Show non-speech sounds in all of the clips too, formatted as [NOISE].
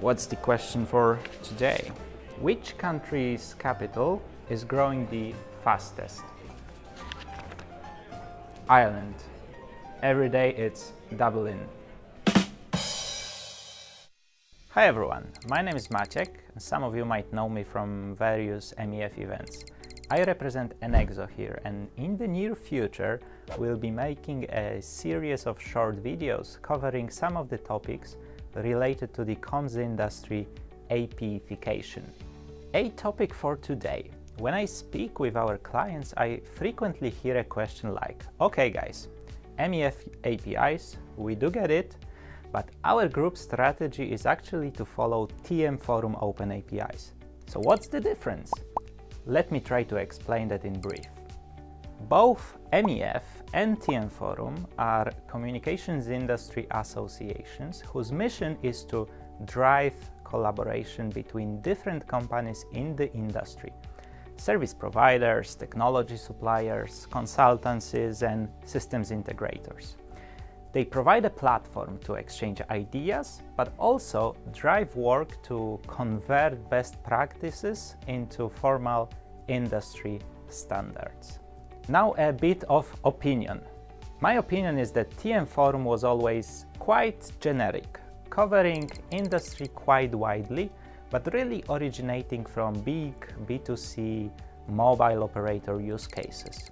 What's the question for today? Which country's capital is growing the fastest? Ireland. Every day it's Dublin. Hi everyone, my name is Maciek and some of you might know me from various MEF events. I represent Enxoo here and in the near future we'll be making a series of short videos covering some of the topics related to the comms industry APIfication. A topic for today. When I speak with our clients, I frequently hear a question like, okay guys, MEF APIs, we do get it, but our group strategy is actually to follow TM Forum Open APIs. So what's the difference? Let me try to explain that in brief. Both MEF and TM Forum are communications industry associations whose mission is to drive collaboration between different companies in the industry. Service providers, technology suppliers, consultancies and systems integrators. They provide a platform to exchange ideas, but also drive work to convert best practices into formal industry standards. Now a bit of opinion. My opinion is that TM Forum was always quite generic, covering industry quite widely, but really originating from big B2C mobile operator use cases.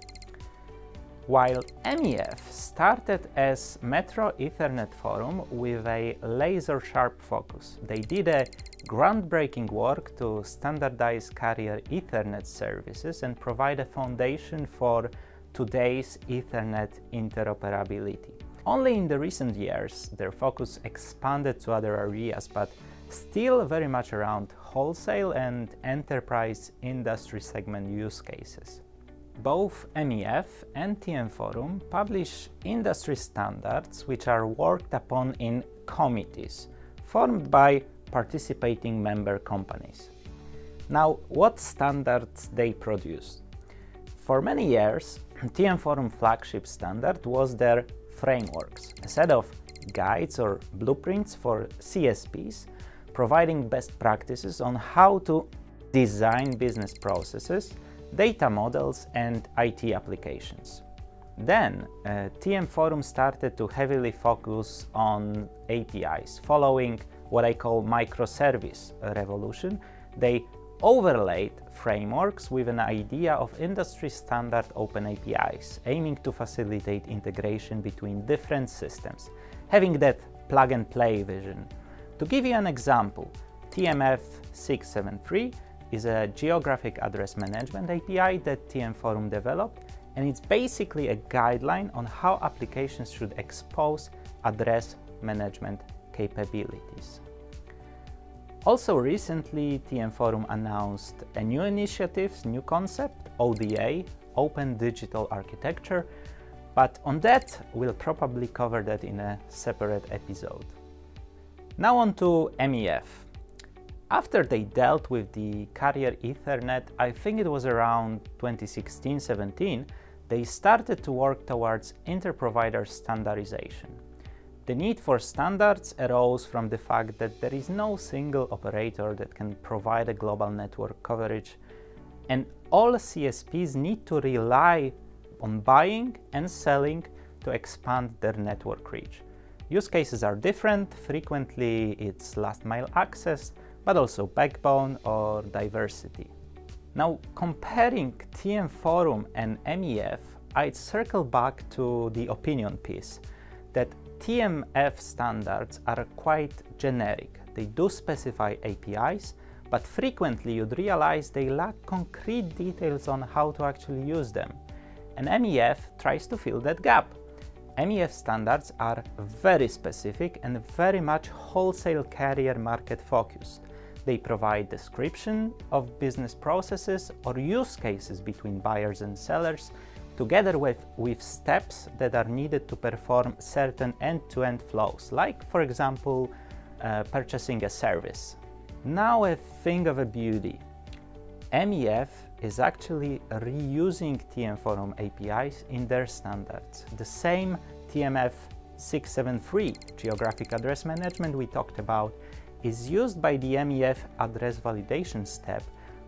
While MEF started as Metro Ethernet Forum with a laser-sharp focus. They did a groundbreaking work to standardize carrier Ethernet services and provide a foundation for today's Ethernet interoperability. Only in the recent years, their focus expanded to other areas, but still very much around wholesale and enterprise industry segment use cases. Both MEF and TM Forum publish industry standards which are worked upon in committees formed by participating member companies. Now, what standards they produce? For many years, [CLEARS THROAT] TM Forum flagship standard was their frameworks, a set of guides or blueprints for CSPs, providing best practices on how to design business processes data models and IT applications. Then uh, TM Forum started to heavily focus on APIs. Following what I call microservice revolution, they overlaid frameworks with an idea of industry standard open APIs, aiming to facilitate integration between different systems, having that plug and play vision. To give you an example, TMF 673 is a geographic address management API that TM Forum developed, and it's basically a guideline on how applications should expose address management capabilities. Also recently, TM Forum announced a new initiative, new concept, ODA, Open Digital Architecture, but on that, we'll probably cover that in a separate episode. Now on to MEF. After they dealt with the carrier Ethernet, I think it was around 2016-17, they started to work towards inter-provider standardization. The need for standards arose from the fact that there is no single operator that can provide a global network coverage and all CSPs need to rely on buying and selling to expand their network reach. Use cases are different, frequently it's last mile access, but also backbone or diversity. Now, comparing TM Forum and MEF, I'd circle back to the opinion piece that TMF standards are quite generic. They do specify APIs, but frequently you'd realize they lack concrete details on how to actually use them. And MEF tries to fill that gap. MEF standards are very specific and very much wholesale carrier market focused. They provide description of business processes or use cases between buyers and sellers, together with, with steps that are needed to perform certain end-to-end -end flows, like, for example, uh, purchasing a service. Now a thing of a beauty. MEF is actually reusing TM Forum APIs in their standards. The same TMF 673 geographic address management we talked about is used by the MEF address validation step,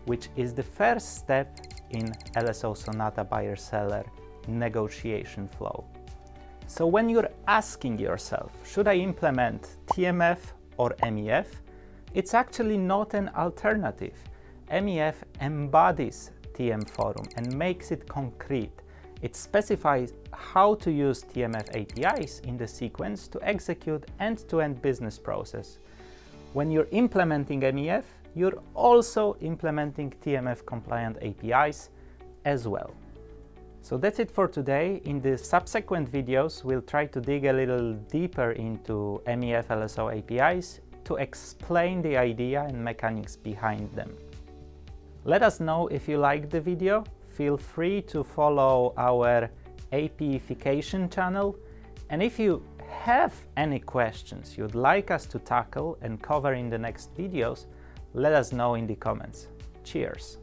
which is the first step in LSO Sonata buyer-seller negotiation flow. So when you're asking yourself, should I implement TMF or MEF? It's actually not an alternative. MEF embodies TM Forum and makes it concrete. It specifies how to use TMF APIs in the sequence to execute end-to-end -end business process. When you're implementing MEF, you're also implementing TMF compliant APIs as well. So that's it for today. In the subsequent videos, we'll try to dig a little deeper into MEF LSO APIs to explain the idea and mechanics behind them. Let us know if you liked the video. Feel free to follow our APIfication channel. And if you have any questions you'd like us to tackle and cover in the next videos, let us know in the comments. Cheers!